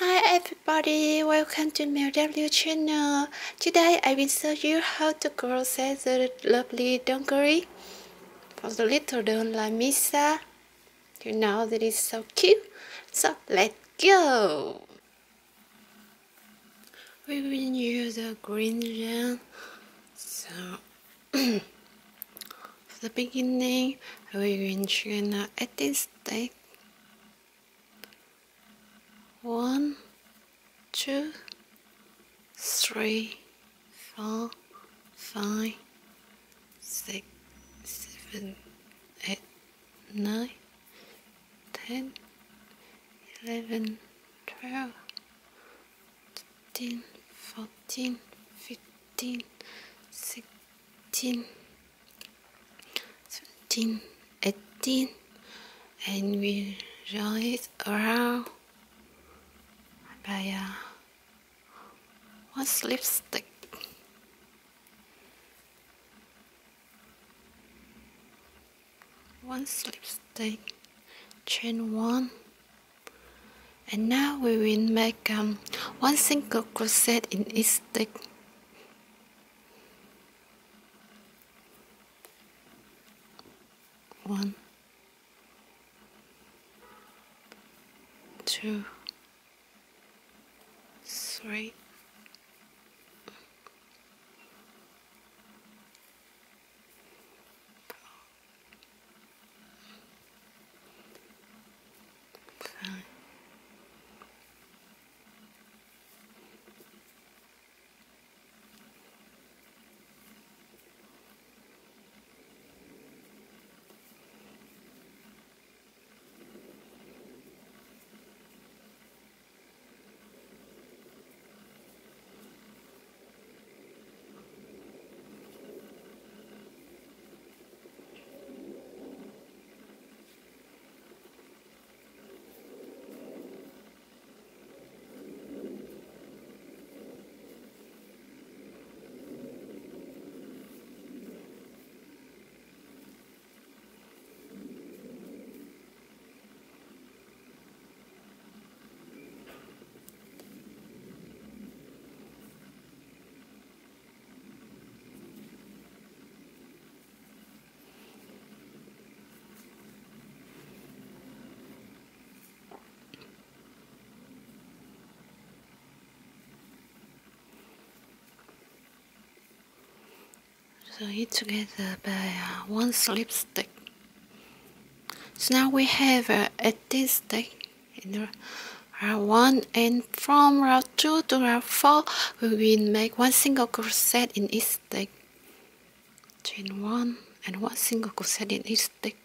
Hi everybody, welcome to my W channel. Today I will show you how to crochet the lovely dungaree for the little doll like Misa. You know that is so cute. So let's go. We will use the green yarn. So for the beginning, we will join 18 stitch one, two, three, four, five, six, seven, eight, nine, ten, eleven, twelve, thirteen, fourteen, fifteen, sixteen, seventeen, eighteen, and we rise around one slip stitch. One slip stitch, chain one, and now we will make um, one single crochet in each stitch. One, two right So it together by uh, one slip stitch. So now we have uh, 18 stitch in round 1 and from round 2 to round 4 we will make one single crochet in each stitch. Chain 1 and one single crochet in each stitch.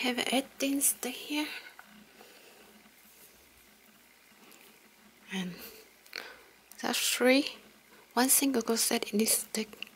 Have 18 stick here. And that's three one single crochet in this stick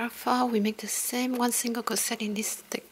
Therefore, we make the same one single crochet in this stick.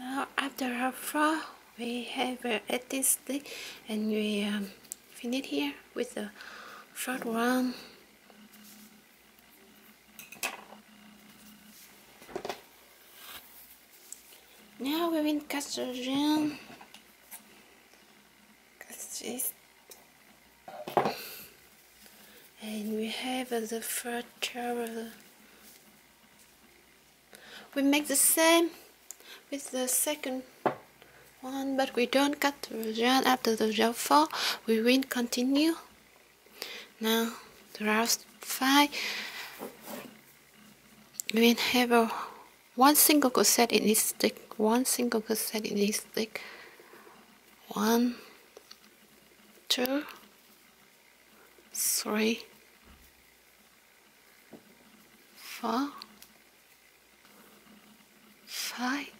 So after our floor, we have uh, at this stick and we um, finish here with the short one. Now we will the yarn. this. And we have uh, the first travel. We make the same with the second one but we don't cut the yarn after the yarn fall we will continue. Now last five. We will have a one single crochet in this stick one single crochet in this stick. One two three four five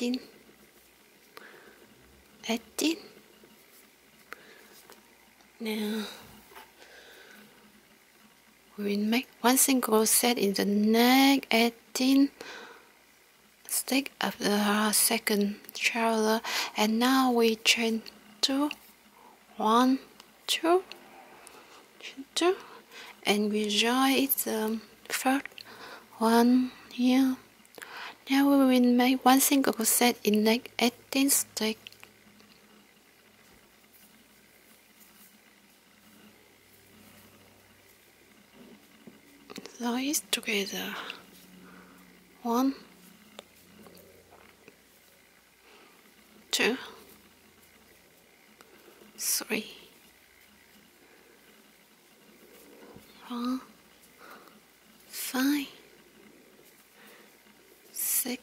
17 18 now we make one single set in the neck 18 stick of the second traveler and now we chain two one two two and we join the um, first one here now we will make one single crochet in neck 18 stick. Those together. One, two, three, four, five six,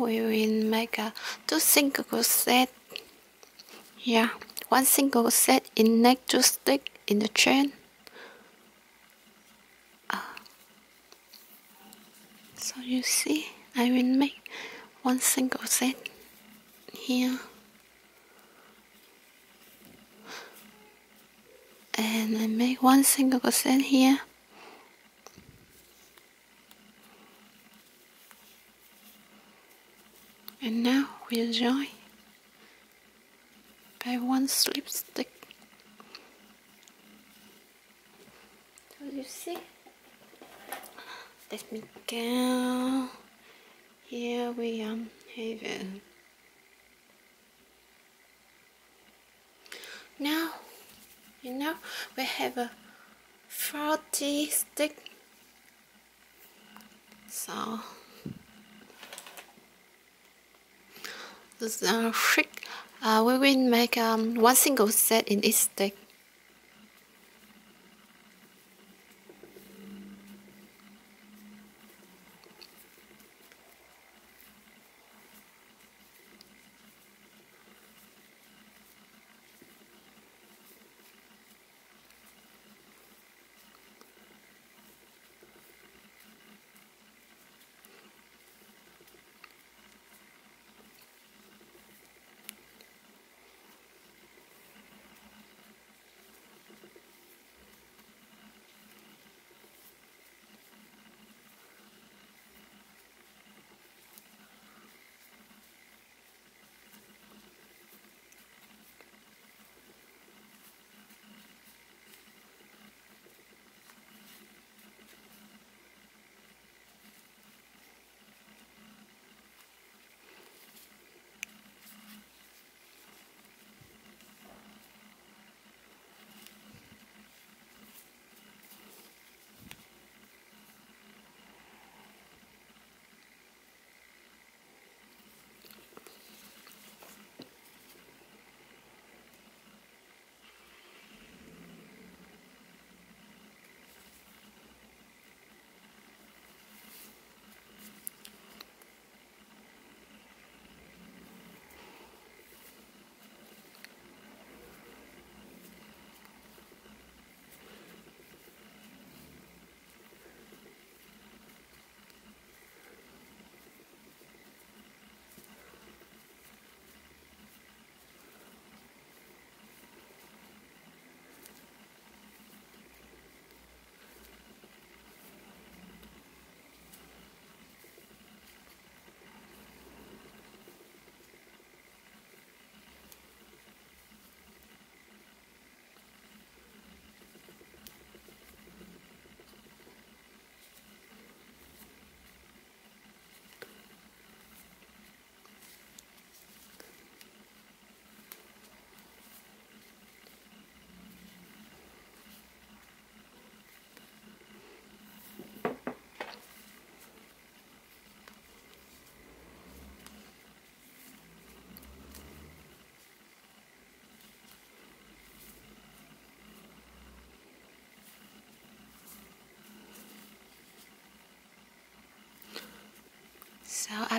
we will make a two single crochet yeah one single crochet in neck two stick in the chain. Uh, so you see I will make one single set here. And I make one single crochet here And now we join by one slipstick. So you see, let me go. Here we are, heaven. Now, you know, we have a 40 stick. So. This uh, trick uh, we will make um, one single set in each stick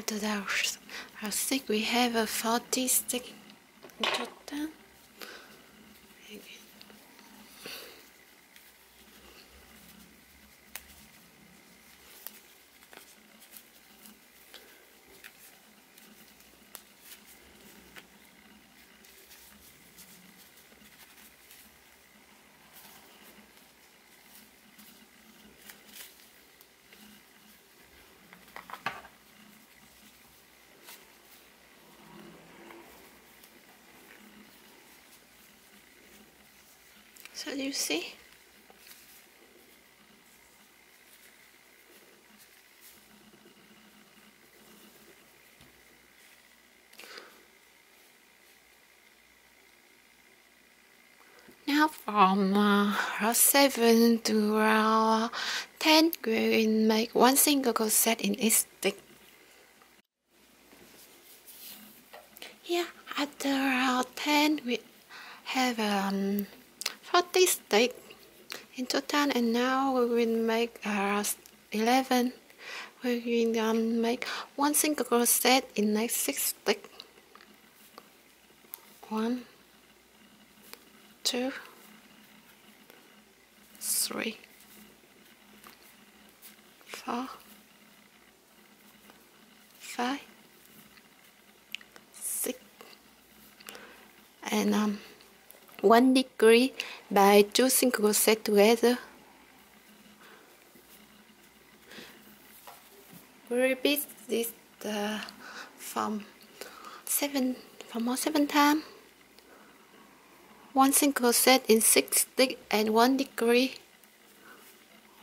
After I think we have a 40 stick in total. So you see? Now from uh, row 7 to row 10 we make one single crochet in each stick. Here after row 10 we have um, 40 stick in total and now we will make uh, 11 we will um, make one single crochet in next 6 stick one two three four five six and um one degree by two single crochet together. We repeat this uh, from seven from more seven times. One single crochet in six stick and one degree.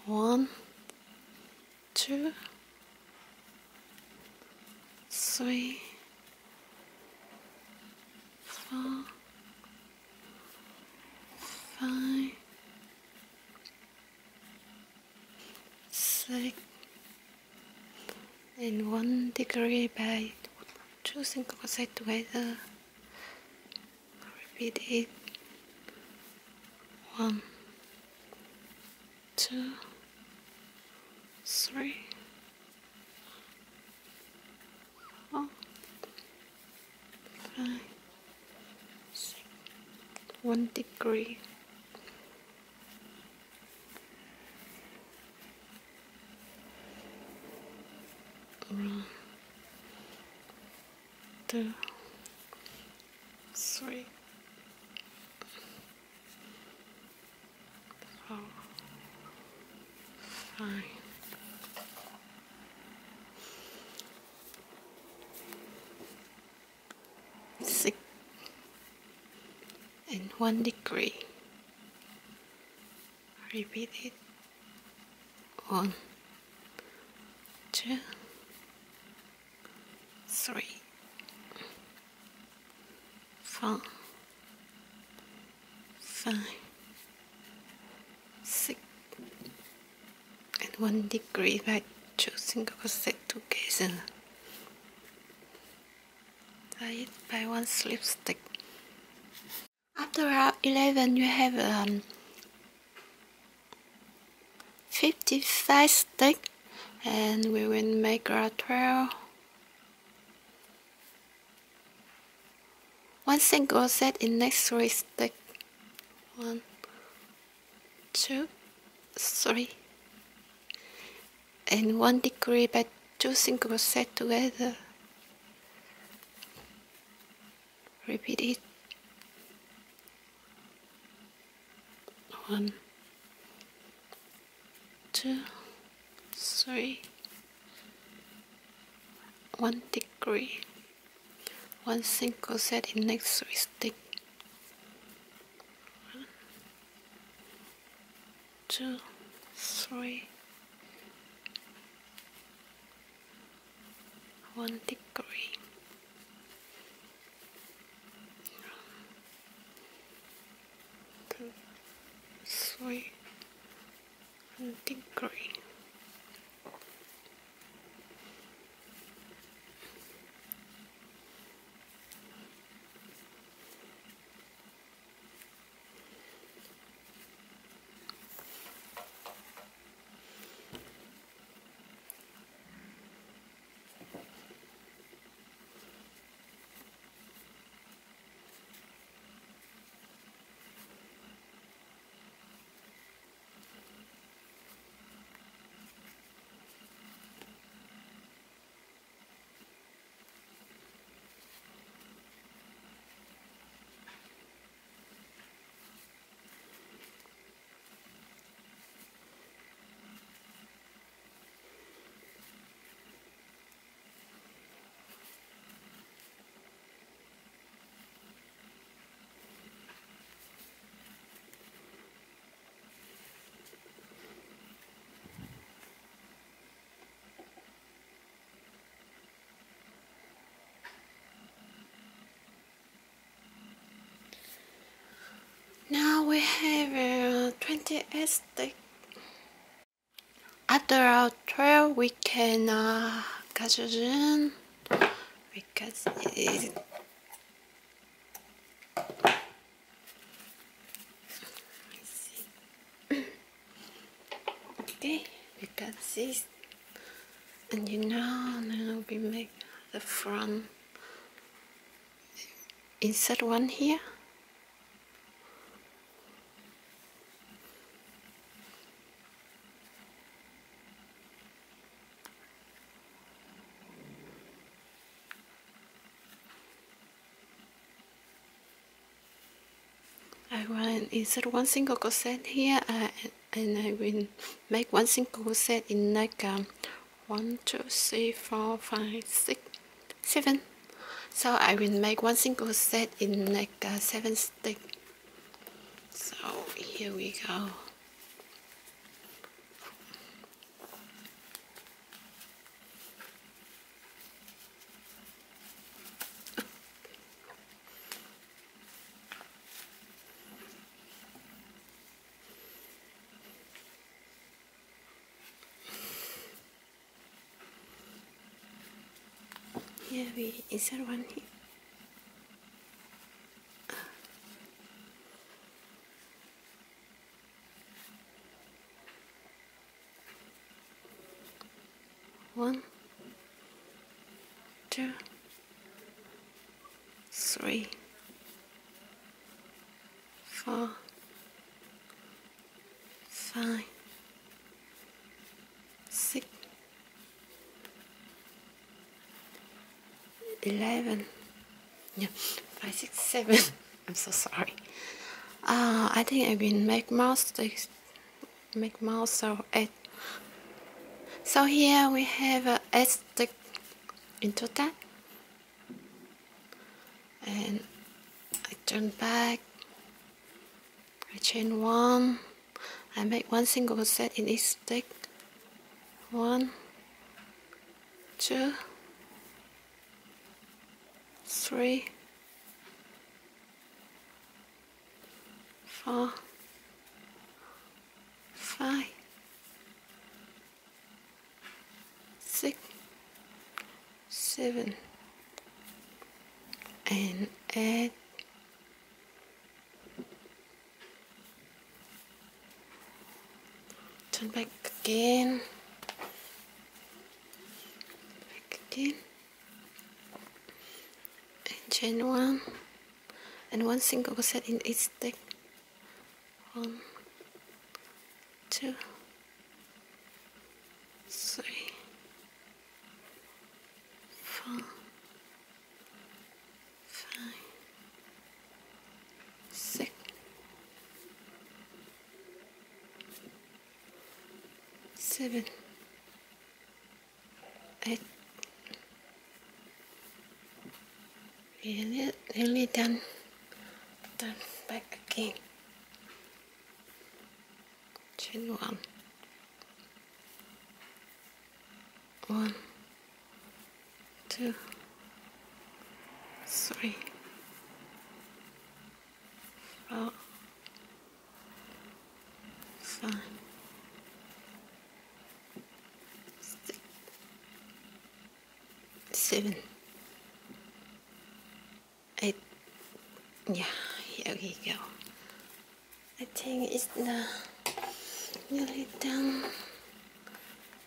One, two, three, four five, six, and one degree by two single opposite together. Repeat it. One, two, three, four, five, six, one degree. Two three four five six. And one degree. Repeat it. One 1 degree by choosing a set occasion. Tie I by one slip stick. After round 11, you have um, 55 stick and we will make our 12 one single set in next three stick one two three and one degree by two single set together. Repeat it. One two three. One degree. One single set in next three stick. One two three one degree. Two degree Now we have uh, 28 stick. After our 12, we can uh, 가져준 because it okay because this and you know now we make the front insert one here Want insert one single crochet here uh, and I will make one single crochet in like um, one, two, three, four, five, six, seven. So I will make one single crochet in like uh, seven stick. So here we go. Here we insert one here one two three four five 11 yeah 5 6 7 i'm so sorry. Uh, i think i've been make mouse make mouse so 8 so here we have uh, a stick in total. And i turn back. I chain one. I make one single set in each stick one two three four five six seven and eight. Turn back again. Back again chain one and one single crochet in each stick one two. Three. Four. Five. Six. Seven, eight, nearly done, done back again, one, one, two, three, four, five, six, seven, eight. Yeah, here we go. I think it's now nearly done.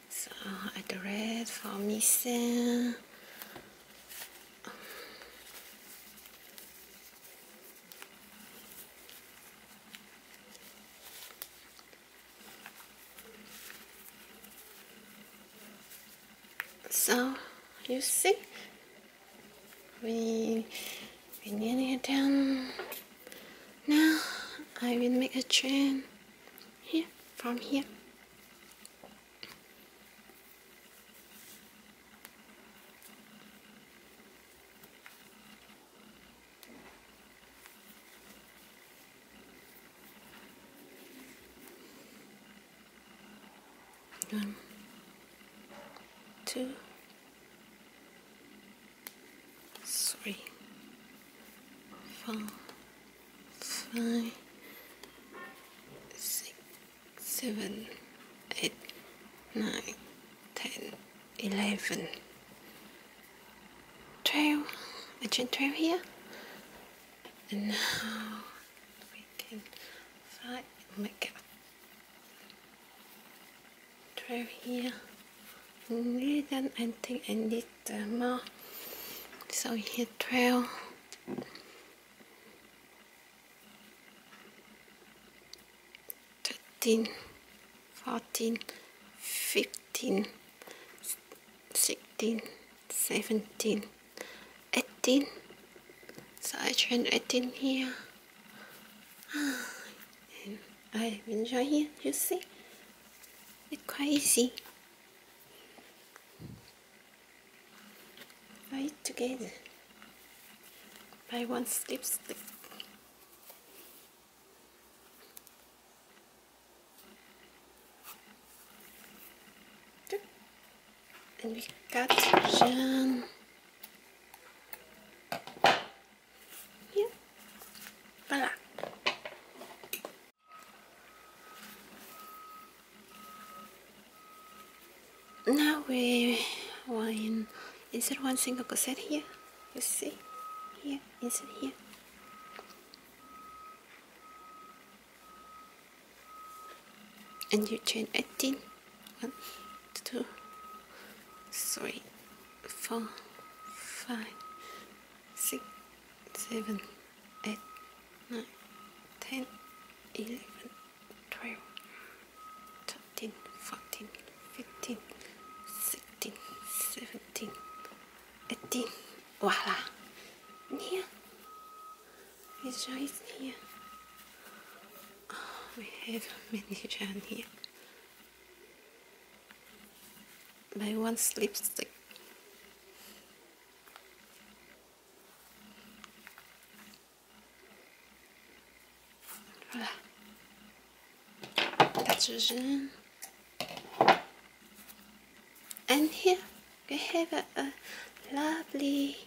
So I the red for missing. So you see, we we nearly done. Now I will make a chain here from here. One, two, three, four, five, six, seven, eight, nine, ten, eleven. I chain twelve here, and now we can five make up twelve here. Nearly done. I think I need uh, more. So here twelve. Thirteen, fourteen, fifteen, sixteen, seventeen, eighteen. So I train eighteen here. Ah, and I enjoy here. You see, it's quite easy. Right together by one stick. And we got Jean. Here. Voila. Now we want insert one single crochet here? You see. Here. Insert here? And you chain 18 1 2 3 4 5 6 7 8 9 10 11 12 13 14 15 16 17 18 voila. Here. His eyes here. Oh, we have many here by one slip stick Voilà. It. And here we have a, a lovely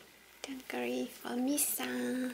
dungaree for Misa.